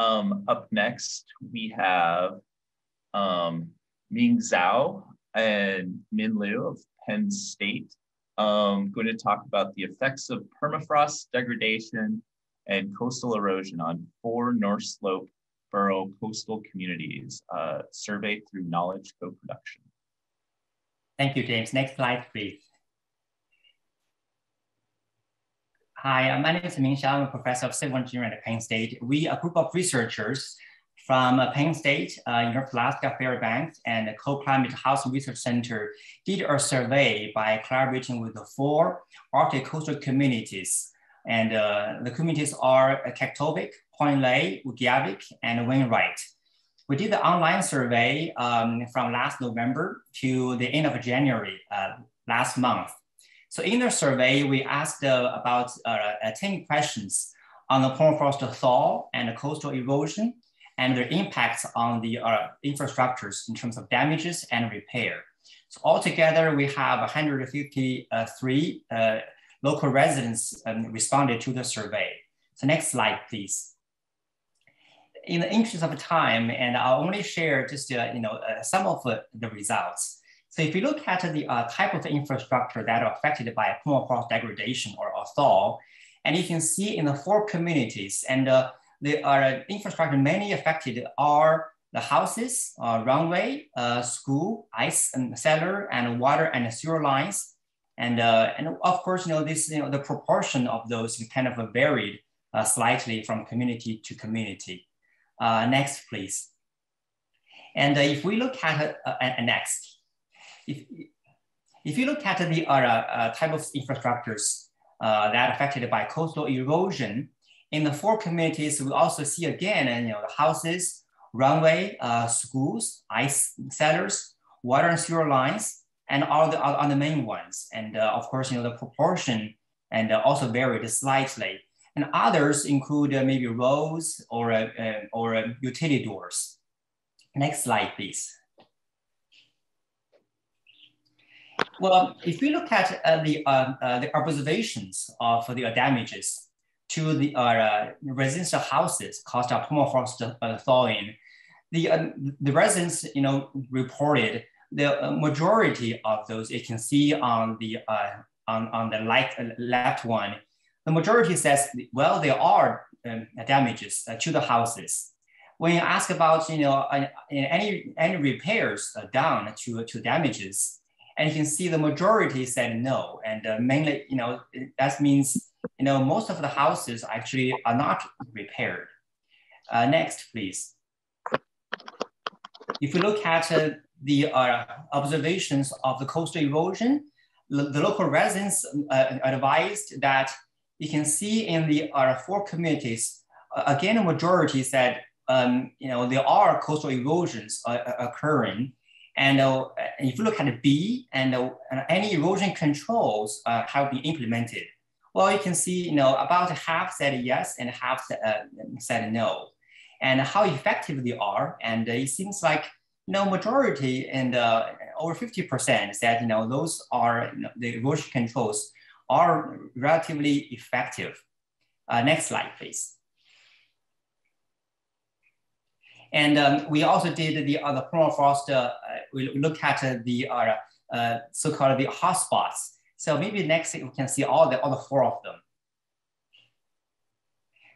Um, up next, we have um, Ming Xiao and Min Liew of Penn State um, going to talk about the effects of permafrost degradation and coastal erosion on four North Slope borough coastal communities, uh, surveyed through knowledge co-production. Thank you, James. Next slide, please. Hi, my name is Ming Xiao. I'm a professor of civil engineering at Penn State. We, a group of researchers from uh, Penn State, uh, Alaska Fairbanks, and the Cold Climate Housing Research Center did a survey by collaborating with the four Arctic coastal communities. And uh, the communities are Kaktovik, Point Lay, Utqiagvik, and Wainwright. We did the online survey um, from last November to the end of January uh, last month. So in the survey, we asked uh, about uh, uh 10 questions on the permafrost thaw and coastal erosion and their impacts on the uh, infrastructures in terms of damages and repair. So altogether, we have 153 uh, local residents um, responded to the survey. So next slide, please. In the interest of time, and I'll only share just uh, you know uh, some of the results. So if you look at the uh, type of infrastructure that are affected by permafrost degradation or a thaw, and you can see in the four communities, and uh, the uh, infrastructure mainly affected are the houses, uh, runway, uh, school, ice and cellar, and water and sewer lines. And, uh, and of course, you know, this, you know, the proportion of those kind of varied uh, slightly from community to community. next, please. And if we look at next, if, if you look at the uh, uh, type of infrastructures uh, that affected by coastal erosion, in the four communities, we also see again, you know, the houses, runway, uh, schools, ice cellars, water and sewer lines, and all the, the main ones. And of course, you know, the proportion and also varied slightly. And others include maybe roads or, or utility doors. Next slide, please. Well, if we look at uh, the, uh, uh, the observations of the damages to the uh, residential houses caused by permafrost uh, thawing, the, uh, the residents you know, reported the majority of those you can see on the, on, on the light, left one, the majority says, well, there are um, damages to the houses. When you ask about you know any any repairs done to to damages, and you can see the majority said no. And uh, mainly, you know, that means, you know, most of the houses actually are not repaired. Uh, next, please. If we look at uh, the uh, observations of the coastal erosion, the, local residents uh, advised that you can see in the uh, four communities, again, a majority said, um, you know, there are coastal erosions occurring, and uh, if you look at B and uh, any erosion controls uh, have been implemented, well, you can see, you know, about half said yes and half uh, said no. And how effective they are. And it seems like, you know, majority and uh, over 50% said, you know, those are, you know, the erosion controls are relatively effective. Uh, next slide, please. And um, we also did the other permafrost, uh, we look at the uh, uh, so-called the hotspots. So maybe next we can see all the, the four of them.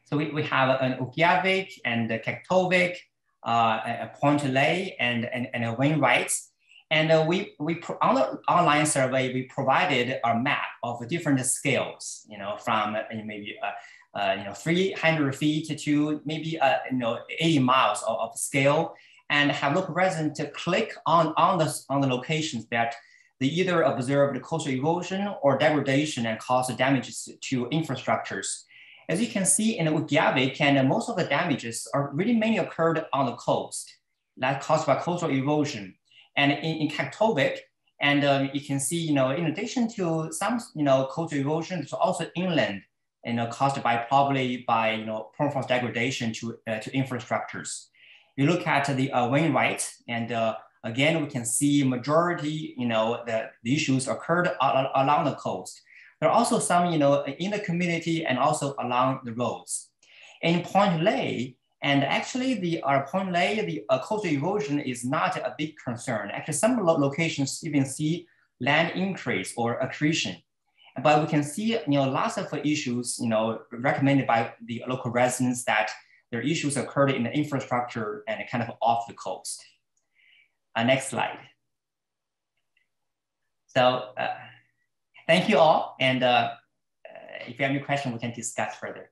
So we, we have an Utqiagvik and a Kaktovik, uh, a Point Lay and, and, and a Wainwright. And uh, we, we on the online survey, we provided a map of different scales, you know, from uh, maybe uh, you know, 300 feet to maybe, uh, you know, 80 miles of, of, scale and have local residents to click on, on, the, on the locations that they either observed coastal erosion or degradation and caused damages to infrastructures. As you can see in Utqiagvik, and most of the damages are really mainly occurred on the coast that caused by coastal erosion. And in, in Kaktovik, and uh, you can see, you know, in addition to some, you know, coastal erosion, there's also inland you know, caused by probably by you know permafrost degradation to uh, to infrastructures. You look at the uh, Wainwright, and uh, again we can see majority you know the, the issues occurred along the coast. There are also some you know in the community and also along the roads. In Point Lay, And actually the our Point Lay, the uh, coastal erosion is not a big concern. Actually, some lo locations even see land increase or accretion. But we can see, you know, lots of issues, you know, recommended by the local residents that their issues occurred in the infrastructure and kind of off the coast. Uh, next slide. So uh, thank you all. And uh, if you have any questions, we can discuss further.